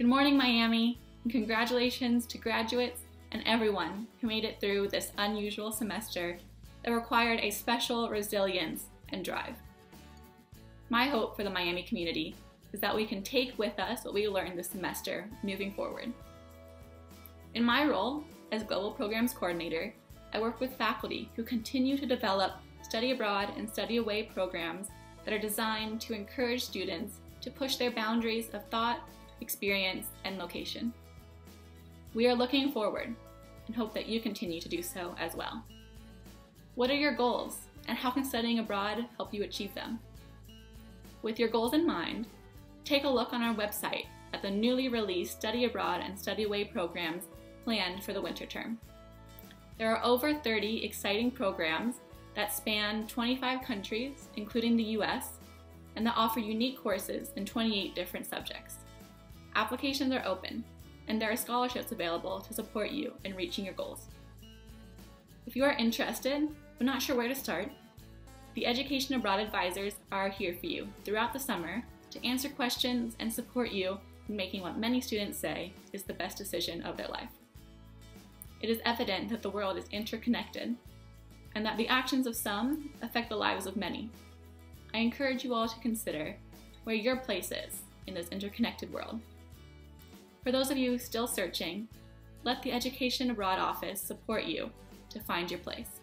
Good morning, Miami, and congratulations to graduates and everyone who made it through this unusual semester that required a special resilience and drive. My hope for the Miami community is that we can take with us what we learned this semester moving forward. In my role as Global Programs Coordinator, I work with faculty who continue to develop study abroad and study away programs that are designed to encourage students to push their boundaries of thought, experience, and location. We are looking forward and hope that you continue to do so as well. What are your goals and how can studying abroad help you achieve them? With your goals in mind, take a look on our website at the newly released Study Abroad and Study Away programs planned for the winter term. There are over 30 exciting programs that span 25 countries, including the US, and that offer unique courses in 28 different subjects. Applications are open, and there are scholarships available to support you in reaching your goals. If you are interested but not sure where to start, the Education Abroad advisors are here for you throughout the summer to answer questions and support you in making what many students say is the best decision of their life. It is evident that the world is interconnected and that the actions of some affect the lives of many. I encourage you all to consider where your place is in this interconnected world. For those of you still searching, let the Education Abroad office support you to find your place.